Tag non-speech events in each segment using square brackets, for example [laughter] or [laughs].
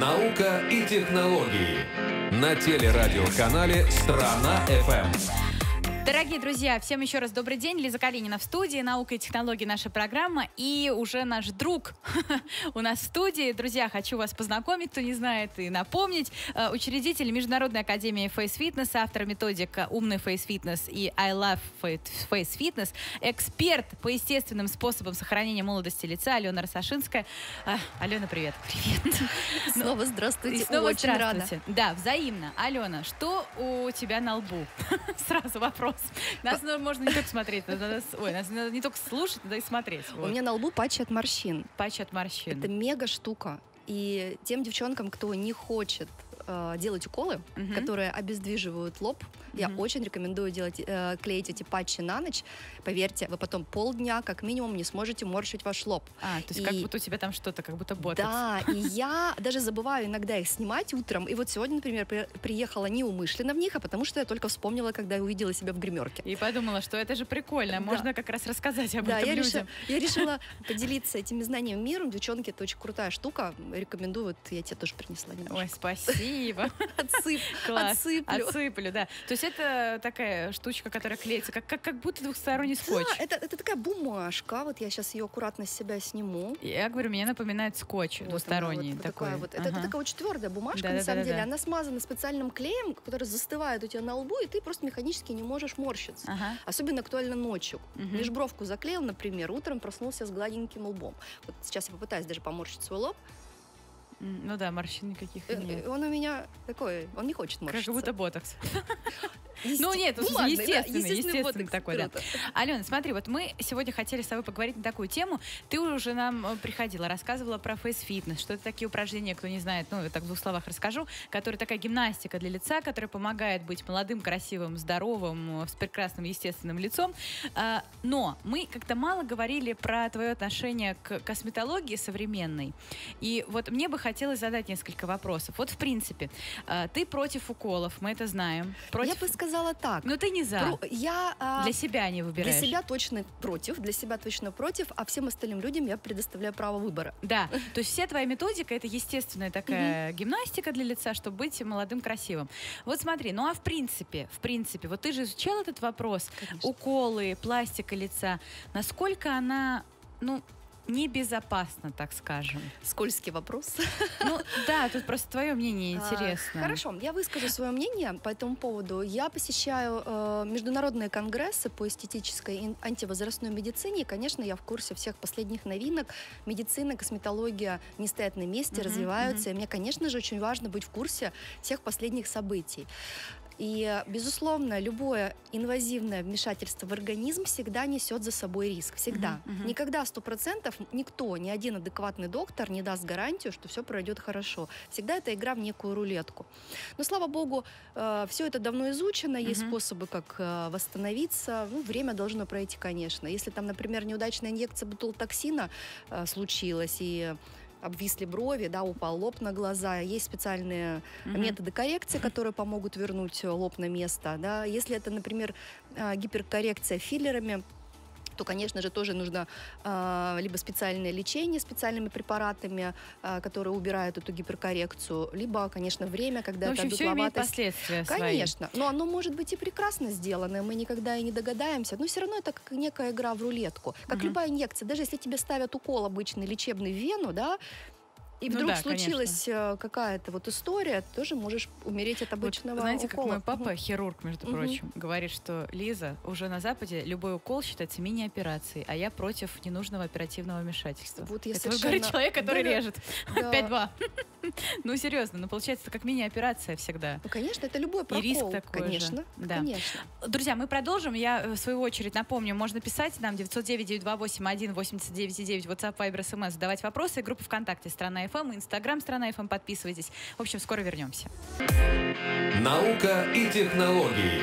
Наука и технологии. На телерадиоканале «Страна ФМ». Дорогие друзья, всем еще раз добрый день. Лиза Калинина в студии, наука и технологии наша программа. И уже наш друг [laughs] у нас в студии. Друзья, хочу вас познакомить, кто не знает, и напомнить. Э, учредитель Международной академии Face Fitness, автор методик «Умный Face Fitness» и «I Love Face Fitness», эксперт по естественным способам сохранения молодости лица Алена Росашинская. А, Алена, привет. Привет. [laughs] Снова здравствуйте. И снова Очень здравствуйте. Рада. Да, взаимно. Алена, что у тебя на лбу? [laughs] Сразу вопрос. Нас можно не только смотреть, надо, ой, нас надо не только слушать, надо и смотреть. Вот. У меня на лбу патчи от морщин. Патчи от морщин. Это мега штука. И тем девчонкам, кто не хочет э, делать уколы, угу. которые обездвиживают лоб. Угу. Я очень рекомендую делать, э, клеить эти патчи на ночь. Поверьте, вы потом полдня, как минимум, не сможете морщить ваш лоб. А, то есть и... как будто у тебя там что-то, как будто ботокс. Да, и я даже забываю иногда их снимать утром. И вот сегодня, например, при, приехала неумышленно в них, а потому что я только вспомнила, когда увидела себя в гримерке. И подумала, что это же прикольно, можно как раз рассказать об да, этом я людям. Решила, я решила [laughs] поделиться этими знаниями миром. Девчонки, это очень крутая штука. Рекомендую, вот я тебе тоже принесла немножко. Ой, спасибо. [laughs] Отсып, Отсыплю. Отсыплю, да. То есть это такая штучка, которая клеится, как, как, как будто двухсторонний скотч. Да, это, это такая бумажка. Вот я сейчас ее аккуратно с себя сниму. Я говорю, мне напоминает скотч вот двусторонний. вот, такой. Вот. Ага. Это, это такая очень твердая бумажка, да, на да, самом да, деле. Да. Она смазана специальным клеем, который застывает у тебя на лбу, и ты просто механически не можешь морщиться. Ага. Особенно актуально ночью. Угу. Лишь бровку заклеил, например, утром проснулся с гладеньким лбом. Вот сейчас я попытаюсь даже поморщить свой лоб. Ну да, морщин никаких э, нет. Он у меня такой, он не хочет морщиться. Как будто ботокс. [laughs] Ну нет, ну, естественный, естественный, естественный такой, да. Алена, смотри, вот мы сегодня хотели с тобой поговорить на такую тему. Ты уже нам э, приходила, рассказывала про фейс-фитнес, что это такие упражнения, кто не знает, ну, я так в двух словах расскажу, которые такая гимнастика для лица, которая помогает быть молодым, красивым, здоровым, с прекрасным естественным лицом. А, но мы как-то мало говорили про твое отношение к косметологии современной. И вот мне бы хотелось задать несколько вопросов. Вот, в принципе, а, ты против уколов, мы это знаем. Против... Я бы сказала, сказала так. Но ты не за. Про, я а, для себя не выбираешь. Для себя точно против, для себя точно против, а всем остальным людям я предоставляю право выбора. Да, то есть вся твоя методика это естественная такая гимнастика для лица, чтобы быть молодым, красивым. Вот смотри, ну а в принципе, в принципе, вот ты же изучал этот вопрос, Конечно. уколы, пластика лица, насколько она, ну небезопасно, так скажем. Скользкий вопрос. Ну да, тут просто твое мнение а, интересно. А, хорошо, я выскажу свое мнение по этому поводу. Я посещаю э, международные конгрессы по эстетической и антивозрастной медицине. И, конечно, я в курсе всех последних новинок. Медицина, косметология не стоят на месте, uh-huh, развиваются. Uh-huh. И мне, конечно же, очень важно быть в курсе всех последних событий. И, безусловно, любое инвазивное вмешательство в организм всегда несет за собой риск. Всегда. Uh-huh, uh-huh. Никогда сто процентов никто, ни один адекватный доктор не даст гарантию, что все пройдет хорошо. Всегда это игра в некую рулетку. Но, слава богу, э, все это давно изучено, uh-huh. есть способы, как э, восстановиться. Ну, время должно пройти, конечно. Если там, например, неудачная инъекция бутултоксина э, случилась, и обвисли брови, да, упал лоб на глаза. Есть специальные mm-hmm. методы коррекции, которые помогут вернуть лоб на место. Да. Если это, например, а, гиперкоррекция филлерами, то, конечно же, тоже нужно э, либо специальное лечение специальными препаратами, э, которые убирают эту гиперкоррекцию, либо, конечно, время, когда ну, это имеет последствия Конечно. Свои. Но оно может быть и прекрасно сделано, мы никогда и не догадаемся. Но все равно это как некая игра в рулетку. Как угу. любая инъекция. Даже если тебе ставят укол обычный лечебный в вену, да, и ну вдруг да, случилась. Э, какая-то вот история, тоже можешь умереть от обычного вот, знаете, укола. как мой папа, угу. хирург, между угу. прочим, говорит, что Лиза, уже на Западе любой укол считается мини-операцией, а я против ненужного оперативного вмешательства. Вот я Это совершенно... говорит человек, который [laughs] да, режет. Да. 5-2. ну, серьезно, ну, получается, это как мини-операция всегда. Ну, конечно, это любой прокол. И риск такой конечно, же. Да. конечно. Друзья, мы продолжим. Я, э, в свою очередь, напомню, можно писать нам 909-928-189, WhatsApp, Viber, SMS, задавать вопросы. Группа ВКонтакте «Страна FM», Инстаграм «Страна FM», подписывайтесь. В общем, скоро вернемся. Наука и технологии.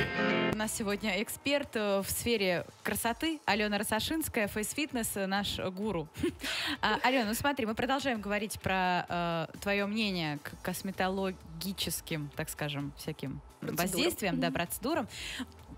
У нас сегодня эксперт э, в сфере красоты Алена Россошинская, фейс-фитнес, э, наш гуру. [laughs] А, Алена, ну смотри, мы продолжаем говорить про э, твое мнение к косметологическим, так скажем, всяким процедурам. воздействиям, mm-hmm. да, процедурам.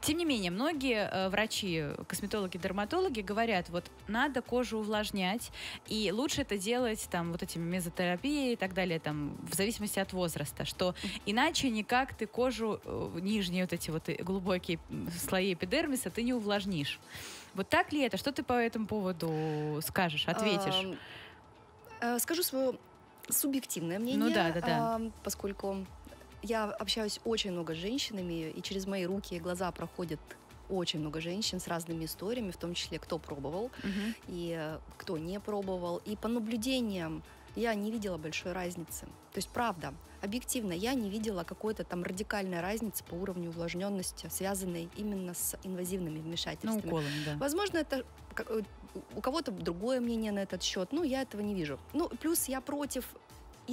Тем не менее, многие э, врачи, косметологи, дерматологи говорят, вот надо кожу увлажнять, и лучше это делать там вот этими мезотерапией и так далее, там в зависимости от возраста, что иначе никак ты кожу э, нижние вот эти вот глубокие слои эпидермиса ты не увлажнишь. Вот так ли это? Что ты по этому поводу скажешь, ответишь? Э, скажу свое субъективное мнение, ну, да, да, да. поскольку я общаюсь очень много с женщинами, и через мои руки и глаза проходит очень много женщин с разными историями, в том числе кто пробовал uh-huh. и э, кто не пробовал. И по наблюдениям я не видела большой разницы. То есть, правда, объективно, я не видела какой-то там радикальной разницы по уровню увлажненности, связанной именно с инвазивными вмешательствами. Ну, уколами, да. Возможно, это э, у кого-то другое мнение на этот счет, ну, я этого не вижу. Ну, плюс я против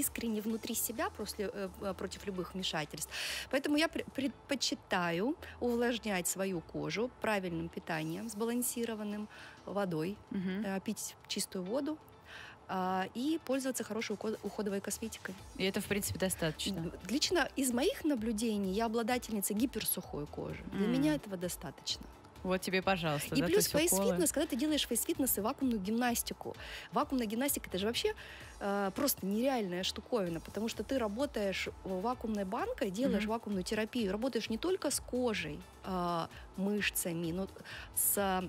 искренне внутри себя после, э, э, против любых вмешательств. Поэтому я предпочитаю увлажнять свою кожу правильным питанием, сбалансированным водой, угу. пить чистую воду, а, и пользоваться хорошей уходовой косметикой. И это, в принципе, достаточно? Лично из моих наблюдений я обладательница гиперсухой кожи. Для mm. меня этого достаточно. Вот тебе, пожалуйста. И да, плюс фейс-фитнес, когда ты делаешь фейс-фитнес и вакуумную гимнастику. Вакуумная гимнастика, это же вообще э, просто нереальная штуковина, потому что ты работаешь вакуумной банкой, делаешь mm-hmm. вакуумную терапию, работаешь не только с кожей, э, мышцами, но с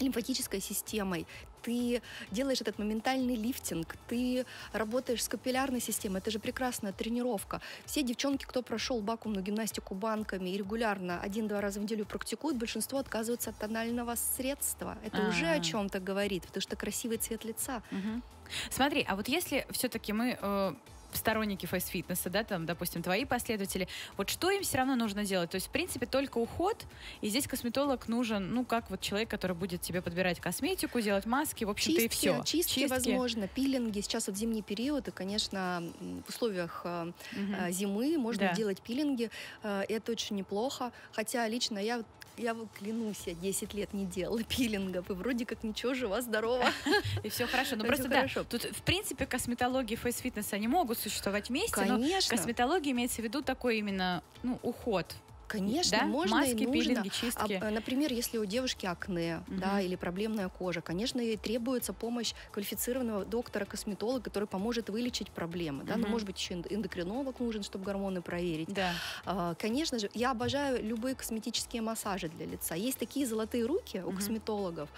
лимфатической системой, ты делаешь этот моментальный лифтинг, ты работаешь с капиллярной системой, это же прекрасная тренировка. Все девчонки, кто прошел вакуумную гимнастику банками и регулярно один-два раза в неделю практикуют, большинство отказываются от тонального средства. Это А-а-а. уже о чем-то говорит, потому что красивый цвет лица. Угу. Смотри, а вот если все-таки мы э, сторонники фейс-фитнеса, да, там, допустим, твои последователи, вот что им все равно нужно делать? То есть, в принципе, только уход, и здесь косметолог нужен, ну, как вот человек, который будет тебе подбирать косметику, делать маски, в общем-то, и все. Чистки, чистки, возможно, пилинги. Сейчас вот зимний период, и, конечно, в условиях угу. зимы можно да. делать пилинги. Э, это очень неплохо. Хотя лично я я вот клянусь, я 10 лет не делала пилингов, и вроде как ничего, жива, здорова. [laughs] И все хорошо. Ну просто да, тут в принципе косметология и фейс-фитнес, они могут существовать вместе, но косметология имеется в виду такой именно ну, уход Конечно, да? можно Маски, и нужно. Пилинги, чистки. А, например, если у девушки акне, угу. да, или проблемная кожа, конечно, ей требуется помощь квалифицированного доктора-косметолога, который поможет вылечить проблемы, да, угу. ну, может быть, еще эндокринолог нужен, чтобы гормоны проверить. Да. А, конечно же, я обожаю любые косметические массажи для лица. Есть такие золотые руки у угу. косметологов,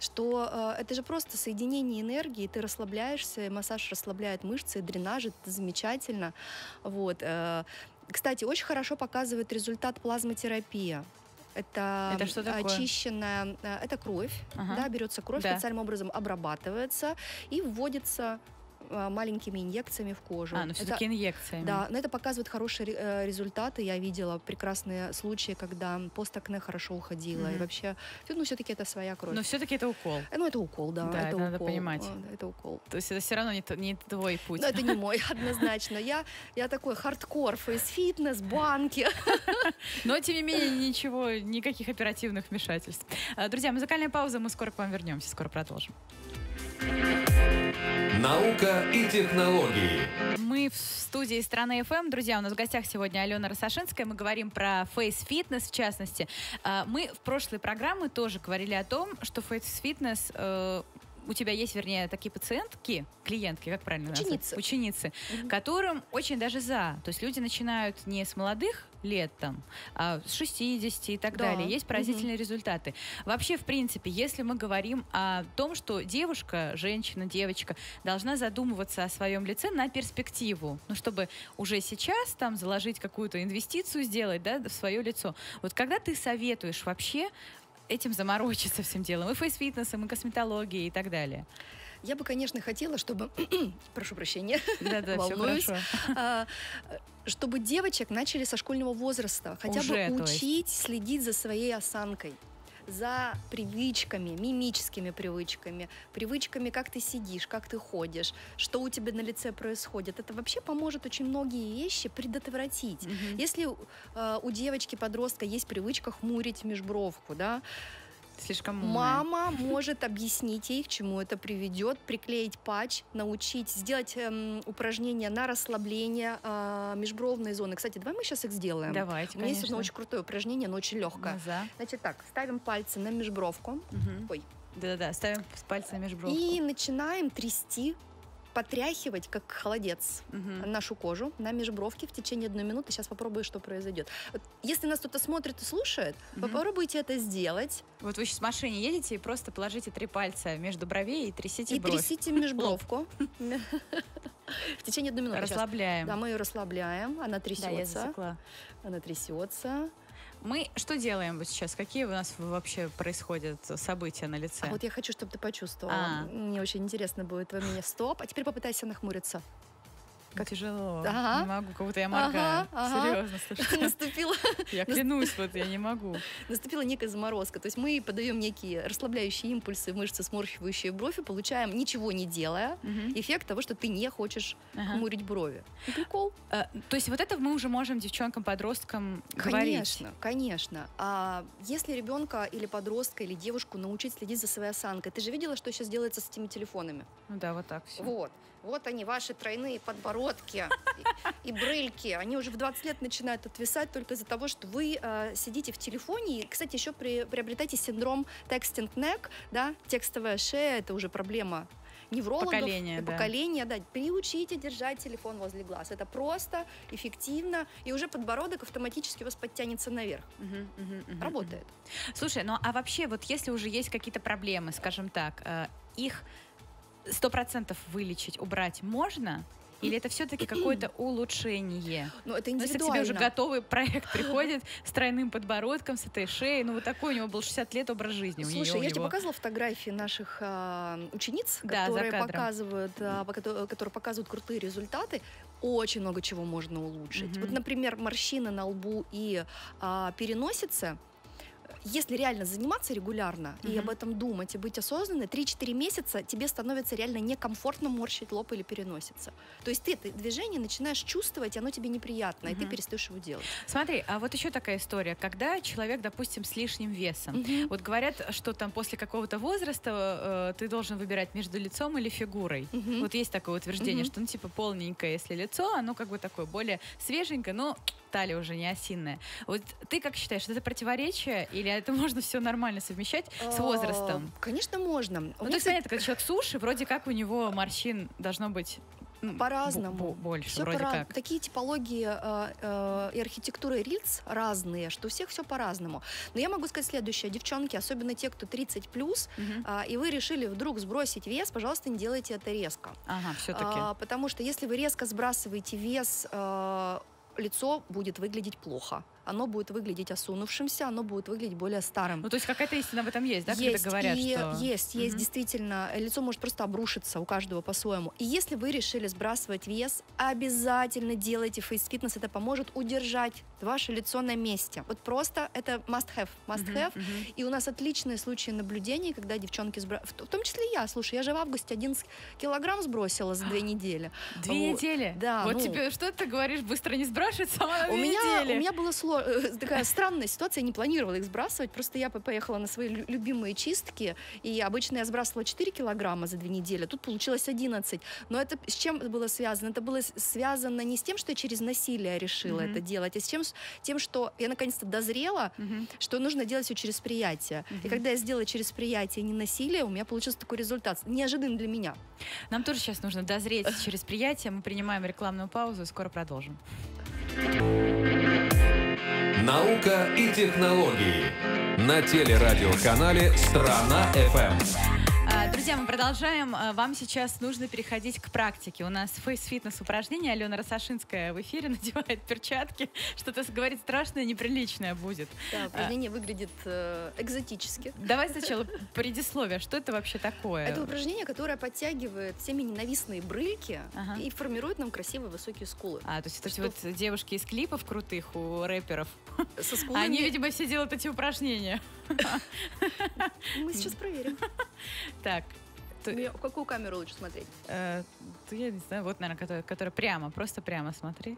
что а, это же просто соединение энергии, ты расслабляешься, массаж расслабляет мышцы, дренажит, это замечательно. Вот. А, кстати, очень хорошо показывает результат плазмотерапия. Это, это что такое? очищенная, э, это кровь, ага. да, берется кровь, да. специальным образом обрабатывается и вводится маленькими инъекциями в кожу. А, ну все-таки инъекциями. Да, но это показывает хорошие э, результаты. Я видела прекрасные случаи, когда постакне хорошо уходило. Mm-hmm. И вообще, ну все-таки это своя кровь. Но все-таки это укол. Ну это укол, да. Да, это, это укол. надо понимать. Это укол. То есть это все равно не, не твой путь. Ну это не мой, [laughs] однозначно. Я, я такой хардкор, фейс-фитнес, банки. [laughs] Но тем не менее ничего, никаких оперативных вмешательств. А, друзья, музыкальная пауза, мы скоро к вам вернемся, скоро продолжим. Наука и технологии. Мы в студии «Страны FM». Друзья, у нас в гостях сегодня Алена Россошинская. Мы говорим про фейс-фитнес, в частности. А, мы в прошлой программе тоже говорили о том, что фейс-фитнес э, у тебя есть, вернее, такие пациентки, клиентки, как правильно Ученицы. назвать? Ученицы. Угу. Которым очень даже за. То есть люди начинают не с молодых лет там, а с 60 и так да. далее. Есть поразительные угу. результаты. Вообще, в принципе, если мы говорим о том, что девушка, женщина, девочка должна задумываться о своем лице на перспективу, ну, чтобы уже сейчас там заложить какую-то инвестицию сделать, да, в свое лицо. Вот когда ты советуешь вообще этим заморочиться всем делом, и фейс-фитнесом, и косметологией и так далее? Я бы, конечно, хотела, чтобы... [clears throat] Прошу прощения. [laughs] Да-да, все хорошо. А, чтобы девочек начали со школьного возраста хотя Уже, бы учить следить за своей осанкой за привычками, мимическими привычками, привычками, как ты сидишь, как ты ходишь, что у тебя на лице происходит. Это вообще поможет очень многие вещи предотвратить. Mm-hmm. Если э, у девочки-подростка есть привычка хмурить межбровку, да, Слишком умная. Мама может объяснить ей, к чему это приведет, приклеить патч, научить, сделать эм, упражнения на расслабление э, межбровной зоны. Кстати, давай мы сейчас их сделаем. Давайте, У меня есть конечно. одно очень крутое упражнение, оно очень легкое. Глаза. Значит так, ставим пальцы на межбровку. Мгм. Ой. Да-да-да, ставим с пальца на межбровку. И начинаем трясти, потряхивать, как холодец, Мгм. нашу кожу на межбровке в течение одной минуты. Сейчас попробую, что произойдет. Вот Если нас кто-то смотрит и слушает, Мгм. попробуйте это сделать Вот вы сейчас в машине едете и просто положите три пальца между бровей и трясите и бровь. трясите [laughs] межбровку в течение одной минуты. Расслабляем. Да, мы ее расслабляем, она трясется, она трясется. Мы что делаем вот сейчас? Какие у нас вообще происходят события на лице? А вот я хочу, чтобы ты почувствовала. А. Мне очень интересно будет твое мнение. Стоп. А теперь попытайся нахмуриться. Как тяжело. Ага. Не могу, как будто я моргаю. Ага, ага. Серьезно, слушай. [laughs] Наступила, Я клянусь, вот я не могу. наступила некая заморозка. То есть мы подаем некие расслабляющие импульсы в мышцы, сморщивающие бровь, и получаем, ничего не делая, эффект того, что ты не хочешь Ага. хмурить брови. Ну, Прикол. Э, То есть вот это мы уже можем девчонкам, подросткам говорить. Конечно, конечно. А если ребенка или подростка или девушку научить следить за своей осанкой, ты же видела, что сейчас делается с этими телефонами? Ну да, вот так все. Вот. Вот они, ваши тройные подбородки и, и брыльки. Они уже в 20 лет начинают отвисать только из-за того, что вы э, сидите в телефоне. И, кстати, еще при, приобретаете синдром texting neck, да, текстовая шея, это уже проблема неврологов. Поколения, и да. поколения, да. Приучите держать телефон возле глаз. Это просто, эффективно, и уже подбородок автоматически у вас подтянется наверх. Мгм, мгм, Работает. мгм. Слушай, ну а вообще вот если уже есть какие-то проблемы, скажем так, э, их сто процентов вылечить, убрать можно? Или это все-таки какое-то улучшение? Но это Ну, если к тебе индивидуально. уже готовый проект приходит с тройным подбородком, с этой шеей, ну вот такой у него был 60 лет образ жизни. Слушай, неё, у я тебе показывала фотографии наших а, учениц, Да, которые показывают, а, которые показывают крутые результаты. Очень много чего можно улучшить. Мгм. Вот, например, морщины на лбу и а, переносице. Если реально заниматься регулярно и Мгм. об этом думать, и быть осознанной, 3-4 месяца тебе становится реально некомфортно морщить лоб или переноситься. То есть ты это движение начинаешь чувствовать, и оно тебе неприятно, и ты перестаешь его делать. Смотри, а вот еще такая история, когда человек, допустим, с лишним весом, Мгм. вот говорят, что там после какого-то возраста э, ты должен выбирать между лицом или фигурой. Мгм. Вот есть такое утверждение, Мгм. что ну типа полненькое, если лицо, оно как бы такое более свеженькое, но талия уже не осинная. Вот ты как считаешь, это противоречие или это [laughs] можно все нормально совмещать с А, возрастом? Конечно, можно. Ну, то есть, понятно, когда человек суши, вроде как у него морщин должно быть ну, По-разному. бо- бо- больше, Всё вроде пора- как. Такие типологии э, э, и архитектуры лиц разные, что у всех все по-разному. Но я могу сказать следующее. Девчонки, особенно те, кто 30 плюс, Мгм. а, и вы решили вдруг сбросить вес, пожалуйста, не делайте это резко. Ага, все-таки. А, потому что если вы резко сбрасываете вес, э, лицо будет выглядеть плохо. Оно будет выглядеть осунувшимся, оно будет выглядеть более старым. Ну, то есть какая-то истина в этом есть, да, есть, когда говорят, и что... есть, есть, Мгм. действительно, э, лицо может просто обрушиться у каждого по-своему. И если вы решили сбрасывать вес, обязательно делайте фейс-фитнес, это поможет удержать ваше лицо на месте. Вот просто это must have, must Мгм, have. мгм. И у нас отличные случаи наблюдений, когда девчонки сбрасывают, в том числе я, слушай, я же в августе 11 килограмм сбросила за две [gasps] недели. Две недели? Да, Вот ну. тебе, что ты говоришь, быстро не сбрасывать, сама на У меня, недели. у меня была сло- э, такая странная ситуация, я не планировала их сбрасывать, просто я по- поехала на свои лю- любимые чистки, и обычно я сбрасывала 4 килограмма за две недели, тут получилось 11. Но это с чем было связано? Это было связано не с тем, что я через насилие решила Мгм. это делать, а с тем, с тем, что я наконец-то дозрела, Мгм. что нужно делать все через приятие. И Мгм. когда я сделала через приятие, не насилие, у меня получился такой результат. Неожиданный для меня. Нам тоже сейчас нужно дозреть [laughs] через приятие. Мы принимаем рекламную паузу и скоро продолжим. Наука и технологии. На телерадиоканале «Страна ФМ». А, Друзья, мы продолжаем. А, Вам сейчас нужно переходить к практике. У нас фейс-фитнес упражнение. Алена Россошинская в эфире [laughs] надевает перчатки. Что-то говорит страшное, неприличное будет. Да, упражнение выглядит э, экзотически. Давай [laughs] сначала предисловие. Что это вообще такое? Это упражнение, которое подтягивает всеми ненавистные брыльки Ага. и формирует нам красивые высокие скулы. А, то есть эти Что- вот девушки из клипов крутых у рэперов, [laughs] Со скулами они, видимо, все делают эти упражнения. [laughs] мы сейчас проверим. Так, То... В какую камеру лучше смотреть? Э, я не знаю, вот, наверное, которая, которая прямо, просто прямо смотри.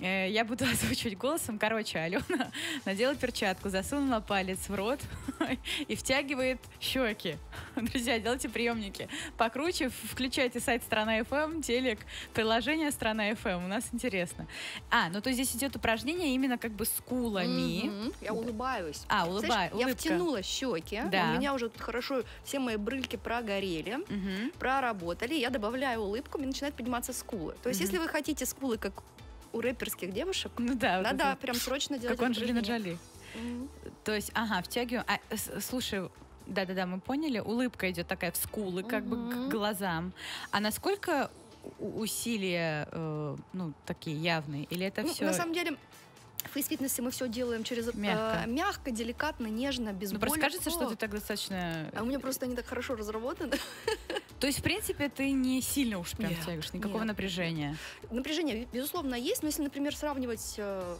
Э, я буду [laughs] озвучивать голосом. Короче, Алена [laughs] надела перчатку, засунула палец в рот и втягивает щеки. [laughs] Друзья, делайте приемники. Покруче, включайте сайт Страна FM, телек, приложение Страна FM. У нас интересно. А, ну то здесь идет упражнение именно как бы с кулами. Mm-hmm. Я улыбаюсь. А, улыбаюсь. Я втянула щеки. Да. У меня уже хорошо все мои брыльки прогорели, mm-hmm. проработали. Я добавляю улыбку, и начинают подниматься скулы. То есть, mm-hmm. если вы хотите скулы, как у рэперских девушек, ну, да, надо вот прям срочно делать Как Анджелина Джоли. Mm-hmm. То есть, ага, втягиваю. А, слушай, да-да-да, мы поняли. Улыбка идет такая в скулы, как угу. бы к глазам. А насколько усилия, э, ну, такие явные? Или это ну, все... На самом деле, в фейс-фитнесе мы все делаем через мягко, э, мягко деликатно, нежно, без ну, боли. Просто кажется, что ты так достаточно... А у меня просто они так хорошо разработаны. [laughs] То есть, в принципе, ты не сильно уж прям нет, тягиваешь, никакого нет, напряжения? Напряжение, безусловно, есть, но если, например, сравнивать э,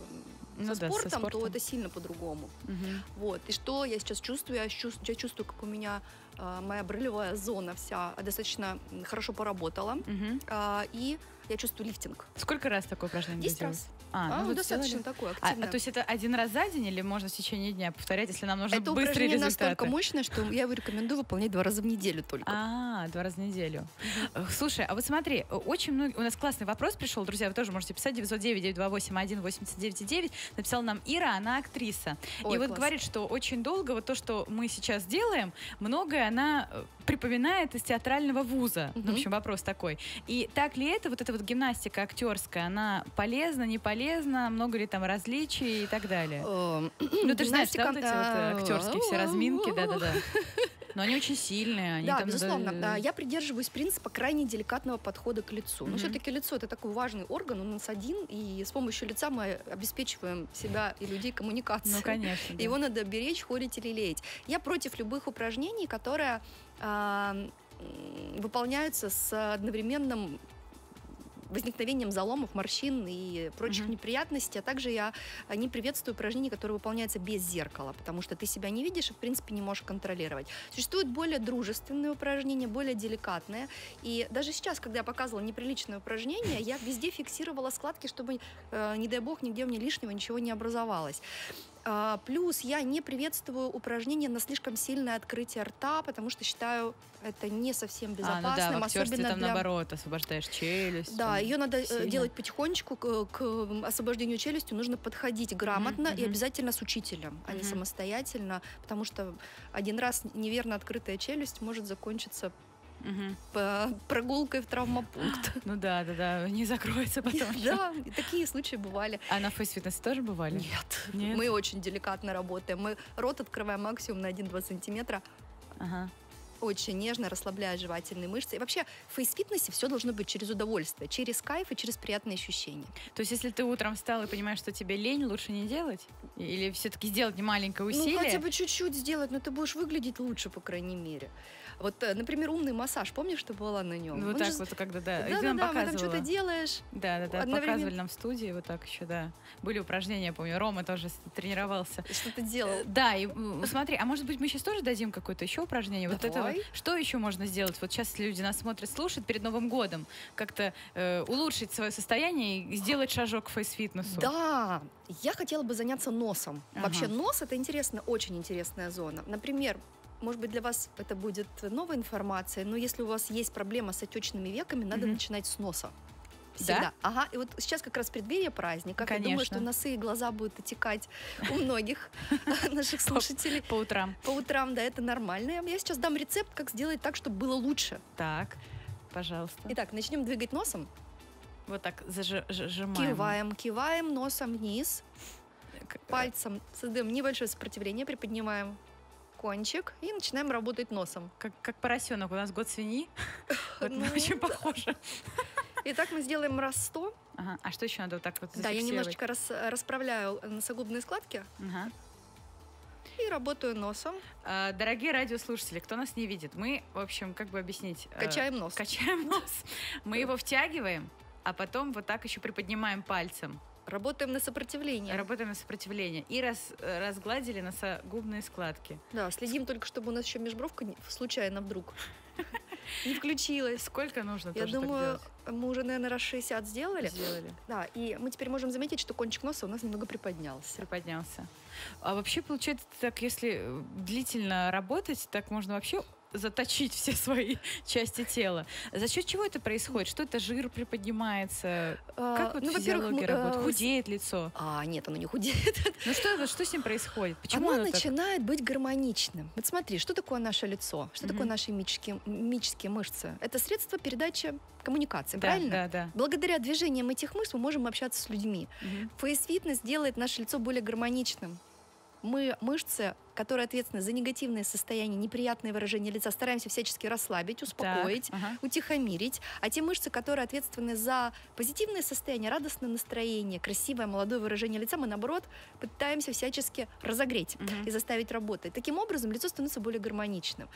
ну, со, да, спортом, со спортом, то это сильно по-другому. Угу. Вот. И что я сейчас чувствую? Я чувствую, я чувствую как у меня э, моя брылевая зона вся достаточно хорошо поработала. Угу. Э, и я чувствую лифтинг. Сколько раз такое упражнение 10 раз. А, а ну, достаточно сделали. такое активное. А, а, то есть это один раз за день или можно в течение дня повторять, если нам нужно это быстрые результаты? Это настолько мощное, что я его рекомендую выполнять два раза в неделю только. А, два раза в неделю. Mm-hmm. Слушай, а вот смотри, очень много... У нас классный вопрос пришел, друзья, вы тоже можете писать 909-928-189. Написала нам Ира, она актриса. Ой, и вот класс. говорит, что очень долго вот то, что мы сейчас делаем, многое она э, припоминает из театрального вуза. Mm-hmm. в общем, вопрос такой. И так ли это, вот эта вот гимнастика актерская, она полезна, не полезна, много ли там различий и так далее? Эм, ну, ты же знаешь, да, вот эти вот э, актерские все разминки, да-да-да. [laughs] Но они очень сильные. Они да, там безусловно. Да, я придерживаюсь принципа крайне деликатного подхода к лицу. Mm-hmm. Но все-таки лицо это такой важный орган, у нас один, и с помощью лица мы обеспечиваем себя и людей коммуникацией. Ну, конечно. [laughs] Да. Его надо беречь, холить или леять. Я против любых упражнений, которые э, выполняются с одновременным возникновением заломов, морщин и прочих mm-hmm. неприятностей, а также я не приветствую упражнения, которые выполняются без зеркала, потому что ты себя не видишь и, в принципе, не можешь контролировать. Существуют более дружественные упражнения, более деликатные, и даже сейчас, когда я показывала неприличное упражнение, я везде фиксировала складки, чтобы, э, не дай бог, нигде у меня лишнего ничего не образовалось. А, плюс я не приветствую упражнения на слишком сильное открытие рта, потому что считаю это не совсем безопасным, а, ну да, в особенно там для... наоборот освобождаешь челюсть. Да, ее надо э, сильно. делать потихонечку к, к освобождению челюсти нужно подходить грамотно mm-hmm. и обязательно с учителем, а mm-hmm. не самостоятельно, потому что один раз неверно открытая челюсть может закончиться угу. прогулкой в травмопункт. [gasps] Ну да, да, да, не закроется [laughs] потом. Да, такие случаи бывали. А на фейс-фитнесе тоже бывали? Нет. Нет. Мы очень деликатно работаем. Мы рот открываем максимум на 1-2 сантиметра. Ага очень нежно расслабляя жевательные мышцы. И вообще в фейс-фитнесе все должно быть через удовольствие, через кайф и через приятные ощущения. То есть если ты утром встал и понимаешь, что тебе лень, лучше не делать? Или все-таки сделать маленькое усилие? Ну хотя бы чуть-чуть сделать, но ты будешь выглядеть лучше, по крайней мере. Вот, э, например, умный массаж, помнишь, что была на нем? Ну, вот Он так же... вот, когда, да. Да, да, да, мы там что-то делаешь. Да, да, да, одновременно... показывали нам в студии, вот так еще, да. Были упражнения, я помню, Рома тоже тренировался. Что-то делал. Да, и смотри, а может быть мы сейчас тоже дадим какое-то еще упражнение? Вот это что еще можно сделать? Вот сейчас люди нас смотрят, слушают перед Новым годом, как-то э, улучшить свое состояние и сделать шажок к фейс-фитнесу. Да, я хотела бы заняться носом. Ага. Вообще нос это интересно, очень интересная зона. Например, может быть, для вас это будет новая информация, но если у вас есть проблема с отечными веками, надо mm-hmm. начинать с носа. Всегда. Да? Ага. И вот сейчас как раз преддверие праздника. Конечно. Я думаю, что носы и глаза будут отекать у многих [laughs] наших слушателей. По утрам. По утрам, да, это нормально. Я сейчас дам рецепт, как сделать так, чтобы было лучше. Так, пожалуйста. Итак, начнем двигать носом. Вот так зажимаем. Киваем, киваем носом вниз. Пальцем создаем небольшое сопротивление, приподнимаем кончик и начинаем работать носом. Как, как поросенок. У нас год свиньи. [laughs] Ну, очень похоже. [laughs] Итак, мы сделаем раз сто. Ага. А что еще надо вот так вот Да, я немножечко рас, расправляю носогубные складки. Ага. И работаю носом. А, дорогие радиослушатели, кто нас не видит, мы, в общем, как бы объяснить... Э, качаем нос. Качаем [laughs] нос. Мы его втягиваем, а потом вот так еще приподнимаем пальцем. Работаем на сопротивление. Работаем на сопротивление. И раз, э, разгладили носогубные складки. Да, следим только, чтобы у нас еще межбровка случайно вдруг [laughs] не включилась. Сколько нужно Я думаю, мы уже, наверное, раз 60 сделали. Сделали. Да, и мы теперь можем заметить, что кончик носа у нас немного приподнялся. Приподнялся. А вообще, получается, так, если э, длительно работать, так можно вообще заточить все свои [laughs] части тела. За счет чего это происходит? Что это жир приподнимается? А, как вот ну, физиология работает? Э, Худеет лицо? А, нет, оно не худеет. [laughs] Ну что, что с ним происходит? Почему оно, оно начинает так? быть гармоничным. Вот смотри, что такое наше лицо? Что mm-hmm. такое наши мимические, мимические мышцы? Это средство передачи коммуникации, да, правильно? Да, да. Благодаря движениям этих мышц мы можем общаться с людьми. Mm-hmm. Фейс-фитнес делает наше лицо более гармоничным. Мы мышцы которые ответственны за негативное состояние, неприятные выражения лица, стараемся всячески расслабить, успокоить, так, ага. утихомирить. А те мышцы, которые ответственны за позитивное состояние, радостное настроение, красивое молодое выражение лица, мы, наоборот, пытаемся всячески разогреть угу. и заставить работать. Таким образом, лицо становится более гармоничным.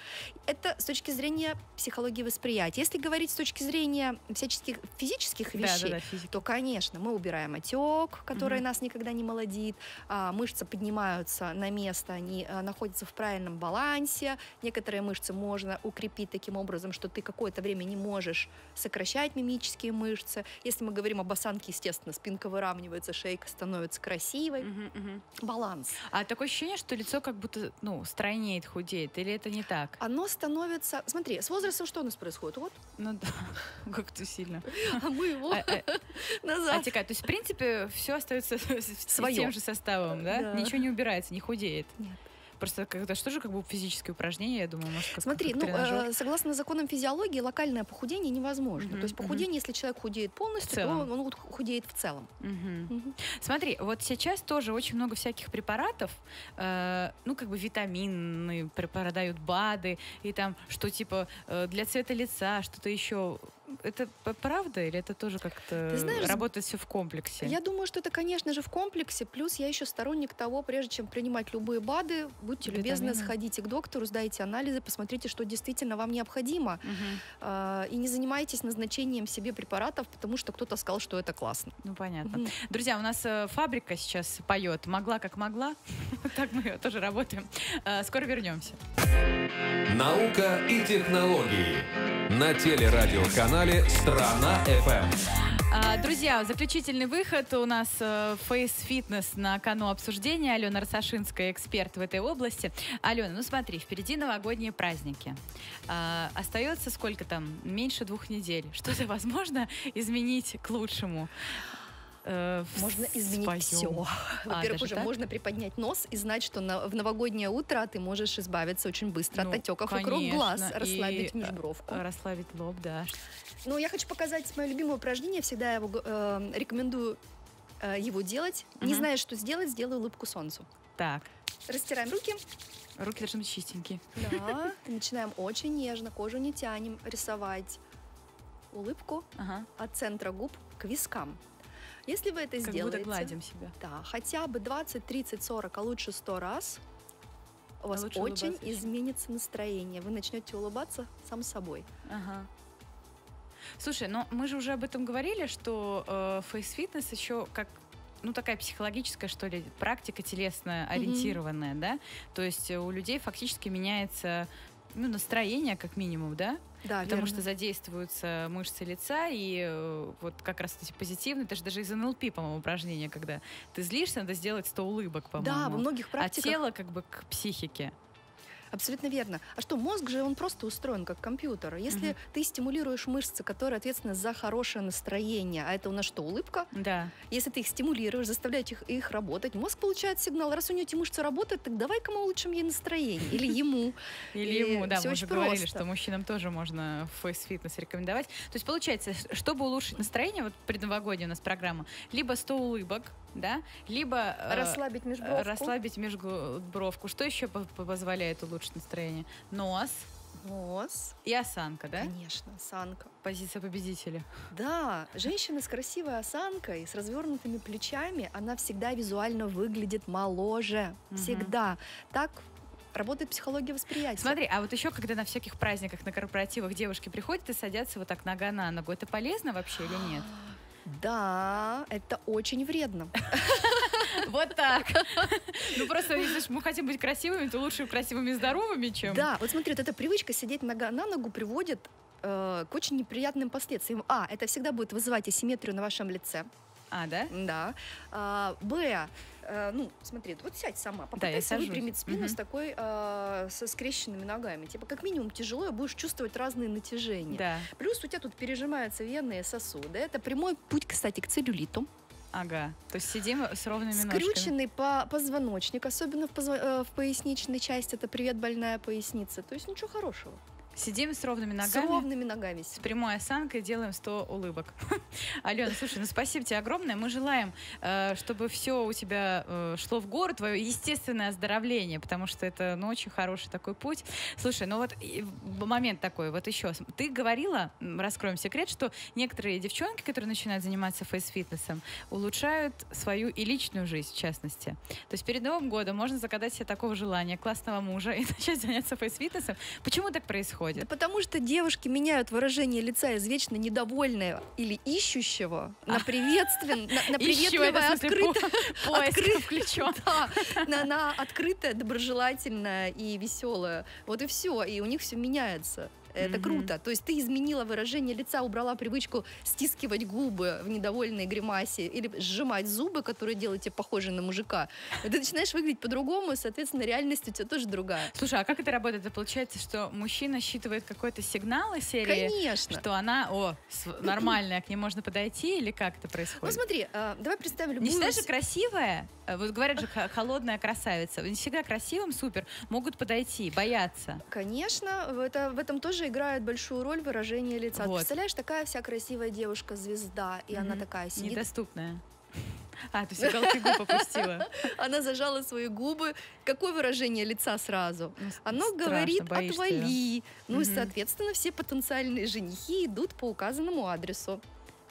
Это с точки зрения психологии восприятия. Если говорить с точки зрения всяческих физических вещей, да, да, да, то, конечно, мы убираем отек, который угу. нас никогда не молодит, а, мышцы поднимаются на место, они находятся в правильном балансе. Некоторые мышцы можно укрепить таким образом, что ты какое-то время не можешь сокращать мимические мышцы. Если мы говорим об осанке, естественно, спинка выравнивается, шейка становится красивой. Угу, угу. Баланс. А такое ощущение, что лицо как будто ну, стройнеет, худеет, или это не так? Оно становится... Смотри, с возрастом что у нас происходит? Вот. Ну да, [laughs] как-то сильно. А мы его а, [laughs] а, назад. Отекает. То есть, в принципе, все остается [laughs] с тем же составом, да? Ничего не убирается, не худеет. Нет. Просто когда что же как бы физические упражнения, я думаю, может как Смотри, как ну, э, согласно законам физиологии, локальное похудение невозможно. Mm-hmm, То есть похудение, mm-hmm. если человек худеет полностью, то он, он худеет в целом. Mm-hmm. Mm-hmm. Смотри, вот сейчас тоже очень много всяких препаратов, э, ну, как бы витамины, продают БАДы, и там, что типа э, для цвета лица, что-то еще это правда или это тоже как-то знаешь, работает все в комплексе? Я думаю, что это, конечно же, в комплексе. Плюс я еще сторонник того, прежде чем принимать любые БАДы, будьте Витамины. любезны, сходите к доктору, сдайте анализы, посмотрите, что действительно вам необходимо. Угу. И не занимайтесь назначением себе препаратов, потому что кто-то сказал, что это классно. Ну, понятно. Угу. Друзья, у нас э, фабрика сейчас поет «Могла как могла». [laughs] так мы тоже работаем. Э, скоро вернемся. Наука и технологии на телерадиоканале «Страна FM. А, друзья, заключительный выход у нас э, Face Fitness на кону обсуждения. Алена Росашинская, эксперт в этой области. Алена, ну смотри, впереди новогодние праздники. А, остается сколько там? Меньше двух недель. Что-то возможно изменить к лучшему? Э, можно изменить своем. все. А, Во-первых, уже так? можно приподнять нос и знать, что на, в новогоднее утро ты можешь избавиться очень быстро ну, от отеков вокруг глаз, расслабить и, межбровку. Э, расслабить лоб, да. Ну, я хочу показать мое любимое упражнение. Всегда его э, рекомендую э, его делать. Угу. Не зная, что сделать, сделай улыбку солнцу. Так. Растираем руки. Руки должны быть чистенькие. Да. [laughs] Начинаем очень нежно, кожу не тянем, рисовать улыбку ага. от центра губ к вискам. Если вы это как сделаете... Как будто гладим себя. Да, хотя бы 20, 30, 40, а лучше 100 раз, у вас а очень изменится настроение. Вы начнете улыбаться сам собой. Ага. Слушай, но мы же уже об этом говорили, что э, фейс-фитнес еще как ну, такая психологическая, что ли, практика телесно ориентированная, mm-hmm. да? То есть у людей фактически меняется ну, настроение, как минимум, да? Да, Потому верно. что задействуются мышцы лица, и э, вот как раз эти позитивные, это же даже из НЛП, по-моему, упражнения, когда ты злишься, надо сделать 100 улыбок, по-моему. Да, во многих практиках. А тело как бы к психике. Абсолютно верно. А что, мозг же, он просто устроен как компьютер. Если угу. ты стимулируешь мышцы, которые ответственны за хорошее настроение, а это у нас что, улыбка? Да. Если ты их стимулируешь, заставляешь их, их работать, мозг получает сигнал, раз у нее эти мышцы работают, так давай-ка мы улучшим ей настроение. Или ему. [laughs] Или ему, да, мы уже говорили, что мужчинам тоже можно фейс-фитнес рекомендовать. То есть получается, чтобы улучшить настроение, вот предновогодняя у нас программа, либо 100 улыбок, да, либо э, расслабить межбровку. Расслабить межбровку. Что еще позволяет улучшить настроение? Нос. Нос. И осанка, да? Конечно, осанка. Позиция победителя. Да, женщина с красивой осанкой, с развернутыми плечами, она всегда визуально выглядит моложе. Всегда. Так работает психология восприятия. Смотри, а вот еще, когда на всяких праздниках, на корпоративах девушки приходят и садятся вот так нога на ногу, это полезно вообще или нет? [gasps] Да, это очень вредно. [laughs] Вот так. Ну просто, если мы хотим быть красивыми, то лучше красивыми и здоровыми, чем... Да, вот смотри, вот эта привычка сидеть нога на ногу приводит э, к очень неприятным последствиям. А, это всегда будет вызывать асимметрию на вашем лице. А, да? Да. А, Б, э, ну, смотри, вот сядь сама, попытайся да, выпрямить спину угу. с такой, э, со скрещенными ногами. Типа, как минимум тяжело, и будешь чувствовать разные натяжения. Да. Плюс у тебя тут пережимаются вены и сосуды. Это прямой путь, кстати, к целлюлиту. Ага, то есть сидим с ровными Скрюченный ножками. по позвоночник, особенно в, позво- э, в поясничной части, это привет больная поясница. То есть ничего хорошего. Сидим с ровными ногами. С ровными ногами. С прямой осанкой делаем 100 улыбок. [laughs] Алена, слушай, ну спасибо тебе огромное. Мы желаем, э, чтобы все у тебя э, шло в гору, твое естественное оздоровление, потому что это ну, очень хороший такой путь. Слушай, ну вот момент такой, вот еще. Ты говорила, раскроем секрет, что некоторые девчонки, которые начинают заниматься фейс-фитнесом, улучшают свою и личную жизнь, в частности. То есть перед Новым годом можно загадать себе такого желания, классного мужа [laughs] и начать заняться фейс-фитнесом. Почему так происходит? Происходит? Да потому что девушки меняют выражение лица из вечно недовольного или ищущего на приветственное, на, на приветливое, открытое, поиск включен. [laughs] Да, на, на открытое, доброжелательное и веселое. Вот и все, и у них все меняется. Это mm-hmm. круто. То есть ты изменила выражение лица, убрала привычку стискивать губы в недовольной гримасе или сжимать зубы, которые делают тебя похожим на мужика. Ты начинаешь выглядеть по-другому, и, соответственно, реальность у тебя тоже другая. Слушай, а как это работает? Это получается, что мужчина считывает какой-то сигнал из серии? Конечно. Что она, о, нормальная, к ней можно подойти, или как это происходит? Ну смотри, э, давай представим любую... Не всегда же красивая, э, вот говорят же, холодная красавица. Не всегда красивым, супер, могут подойти, бояться. Конечно, это, в этом тоже играет большую роль выражение лица. Вот. Представляешь, такая вся красивая девушка-звезда, и mm-hmm. она такая сидит. Недоступная. [laughs] А, ты все уголки губ опустила. [laughs] Она зажала свои губы. Какое выражение лица сразу? Ну, Оно Страшно, говорит «отвали». Ну и, соответственно, все потенциальные женихи идут по указанному адресу.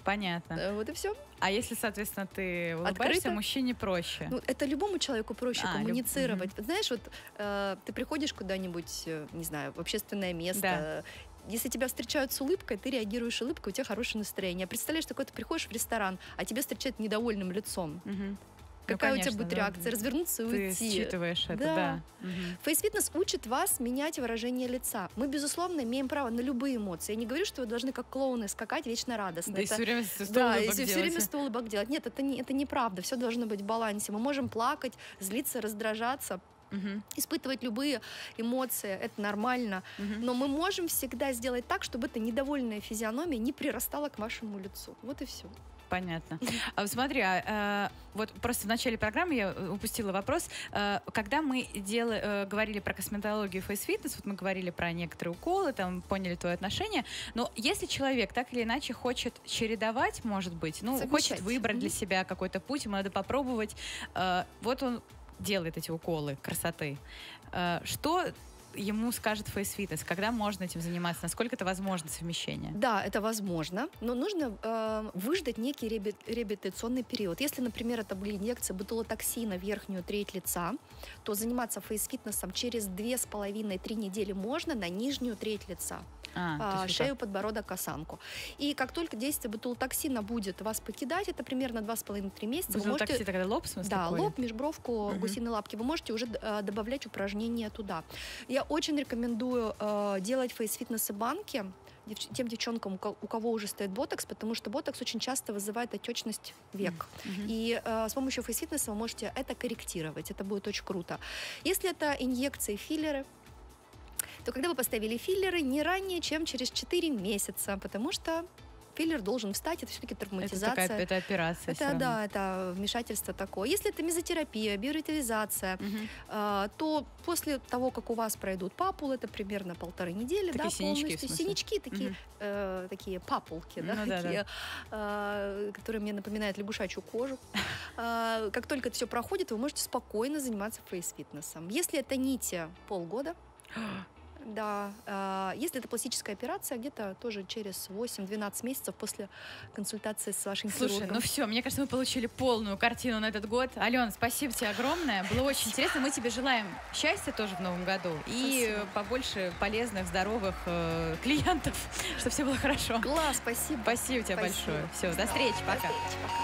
Понятно. Вот и все. А если, соответственно, ты улыбаешься, Открыто? мужчине проще? Ну, это любому человеку проще а, коммуницировать. Люб... Знаешь, вот э, ты приходишь куда-нибудь, э, не знаю, в общественное место, да. Если тебя встречают с улыбкой, ты реагируешь улыбкой, у тебя хорошее настроение. Представляешь, такой ты приходишь в ресторан, а тебя встречают недовольным лицом. Угу. Какая ну, конечно, у тебя будет да. реакция? Развернуться и Ты уйти. считываешь это, да. да. Угу. Фейс-фитнес учит вас менять выражение лица. Мы, безусловно, имеем право на любые эмоции. Я не говорю, что вы должны как клоуны скакать вечно радостно. Да, это... и все время 100 да, если все время 100 улыбок делать. Нет, это, не, это неправда. Все должно быть в балансе. Мы можем плакать, злиться, раздражаться, Угу. Испытывать любые эмоции, это нормально. Угу. Но мы можем всегда сделать так, чтобы эта недовольная физиономия не прирастала к вашему лицу. Вот и все. Понятно. А, смотри, а, э, вот просто в начале программы я упустила вопрос. А, когда мы а, говорили про косметологию фейс-фитнес, вот мы говорили про некоторые уколы, там поняли твое отношение, но если человек так или иначе хочет чередовать, может быть, ну, хочет выбрать для себя какой-то путь, ему надо попробовать, а, вот он делает эти уколы красоты. А, что ему скажет Face Fitness, когда можно этим заниматься, насколько это возможно совмещение? Да, это возможно, но нужно э, выждать некий реабилитационный период. Если, например, это были инъекции ботулотоксина в верхнюю треть лица, то заниматься фейс-фитнесом через 2,5-3 недели можно на нижнюю треть лица. А, а, шею, подбородок, осанку. И как только действие ботулотоксина будет вас покидать, это примерно 2,5-3 месяца. Можете... тогда лоб, в смысле? Да, такой? лоб, межбровку, угу. гусиные лапки. Вы можете уже э, добавлять упражнения туда. Я очень рекомендую э, делать фейс-фитнес и банки тем девчонкам, у кого уже стоит ботокс, потому что ботокс очень часто вызывает отечность век. Mm-hmm. И э, с помощью фейс-фитнеса вы можете это корректировать. Это будет очень круто. Если это инъекции, филлеры, то когда вы поставили филлеры, не ранее, чем через 4 месяца, потому что филлер должен встать, это все-таки травматизация. Это, такая, это операция. Это, да, это вмешательство такое. Если это мезотерапия, биоревитализация, угу. э, то после того, как у вас пройдут папулы, это примерно полторы недели, такие да, синячки, полностью. Синячки такие, угу. э, такие папулки, да, ну, такие, да, да. Э, которые мне напоминают лягушачью кожу. Э, как только это все проходит, вы можете спокойно заниматься фейс-фитнесом. Если это нити полгода, [gasps] Да, а, если это пластическая операция, где-то тоже через 8-12 месяцев после консультации с вашим Слушай, хирургом. ну все, мне кажется, мы получили полную картину на этот год. Алена, спасибо тебе огромное. Было очень интересно. Мы тебе желаем счастья тоже в новом году и спасибо. побольше полезных, здоровых э, клиентов, [laughs] чтобы все было хорошо. Класс, спасибо. Спасибо тебе спасибо. большое. Все, до встречи, пока. До встречи, пока.